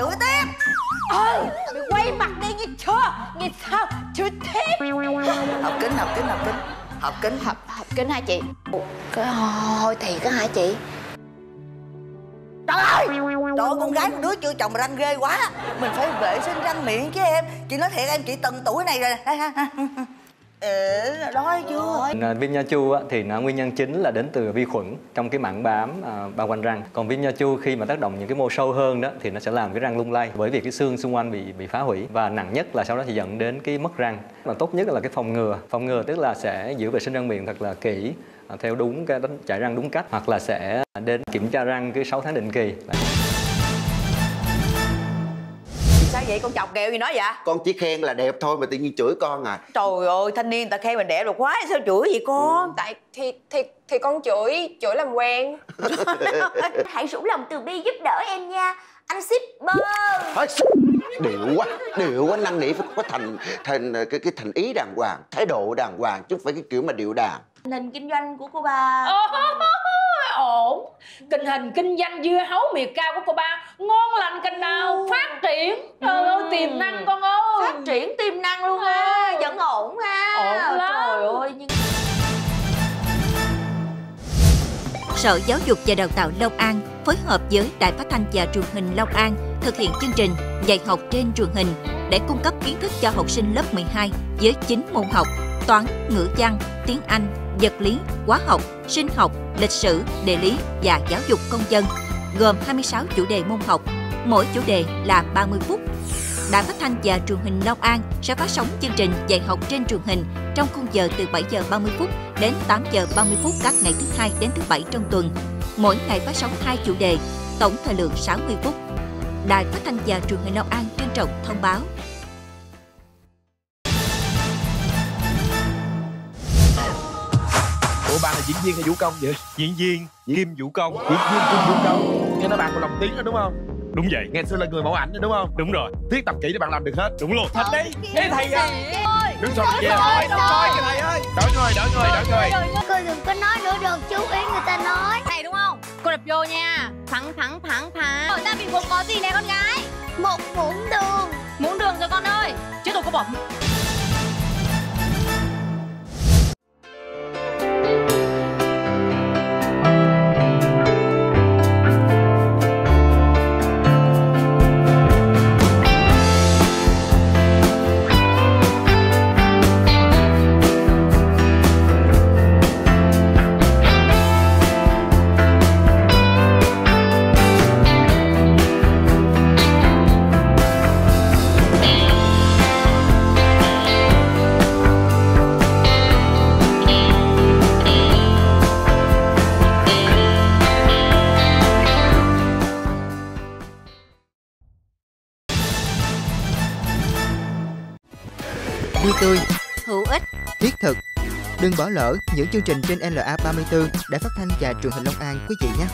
chửi tiếp ừ mày quay mặt đi nghe chưa? Nghe sao? Chửi tiếp học kính học kính học kính. Học kính. Học học kính hai chị? Cái hôi thì cái hả chị? Trời ơi! Trời ơi con gái con đứa chưa chồng ranh ghê quá. Mình phải vệ sinh răng miệng chứ em. Chị nói thiệt em chị từng tuổi này rồi. Ừ, đói chưa? Ờ, viêm nha chu thì nó nguyên nhân chính là đến từ vi khuẩn trong cái mảng bám à, bao quanh răng. Còn viêm nha chu khi mà tác động những cái mô sâu hơn đó thì nó sẽ làm cái răng lung lay bởi vì cái xương xung quanh bị bị phá hủy và nặng nhất là sau đó thì dẫn đến cái mất răng. Mà tốt nhất là cái phòng ngừa. Phòng ngừa tức là sẽ giữ vệ sinh răng miệng thật là kỹ ờ, theo đúng cái đánh chải răng đúng cách hoặc là sẽ đến kiểm tra răng cứ 6 tháng định kỳ. Sao vậy? Con chọc kẹo gì nói vậy? Con chỉ khen là đẹp thôi mà tự nhiên chửi con à. Trời ơi thanh niên ta khen mình đẹp là quá sao chửi vậy con? Tại thì thì thì con chửi chửi làm quen. Hãy rủ lòng từ bi giúp đỡ em nha. Anh shipper. Điệu quá điệu quá năn nỉ phải có thành thành cái cái thành ý đàng hoàng thái độ đàng hoàng chứ không phải cái kiểu mà điệu đà Tình hình kinh doanh của cô bà ổn. Tình hình kinh doanh dưa hấu miệt cao của cô ba. Ngon lành cành nào phát triển. Trời ơi tiềm năng con ơi. Phát triển tiềm năng luôn ha Vẫn ổn ha. Ổn lắm. Trời ơi nhưng Sở Giáo dục và Đào tạo Long An phối hợp với Đài Phát thanh và Truyền hình Long An thực hiện chương trình dạy học trên truyền hình để cung cấp kiến thức cho học sinh lớp 12 với 9 môn học: toán, ngữ văn, tiếng Anh, vật lý, hóa học, sinh học, lịch sử, địa lý và giáo dục công dân, gồm 26 chủ đề môn học, mỗi chủ đề là 30 phút. Đài Phát thanh và Truyền hình Long An sẽ phát sóng chương trình dạy học trên truyền hình trong khung giờ từ 7 giờ 30 phút đến 8 giờ 30 phút các ngày thứ hai đến thứ bảy trong tuần. Mỗi ngày phát sóng hai chủ đề, tổng thời lượng 60 phút. Đài Phát thanh và Truyền hình Long An trọng thông báo. Ủa bạn là diễn viên hay vũ công vậy? diễn viên. Kim vũ công. Diễn viên kim vũ công. Nghe nói bạn còn lồng tiếng đó đúng không? đúng vậy. Ngày xưa là người mẫu ảnh đó đúng không? đúng rồi. Thiết tập kỹ để bạn làm được hết. Đúng luôn. Thật đi. Thế thầy à. Đứng sau kia thầy ơi. Đỡ người đỡ người đỡ người. Cô đừng có nói nữa được chú ý người ta nói. Thầy đúng không? Cô đập vô nha. Thẳng thẳng thẳng thẳng. Ở ta bị buộc có gì nè con gái một muỗng đường. Muỗng đường rồi con ơi Chứ tôi có bỏng. Vui tươi, Hữu ích, thiết thực. Đừng bỏ lỡ những chương trình trên LA34 để phát thanh và truyền hình Long An quý vị nhé.